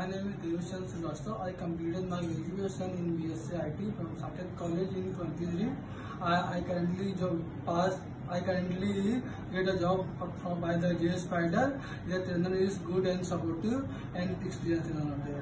My name is Devansh Srivastava. I completed my graduation in B.Sc.IT from Saket College in 23. I, I currently job pass. I currently get a job from by the JSpider. The trainer is good and supportive and experienced in another.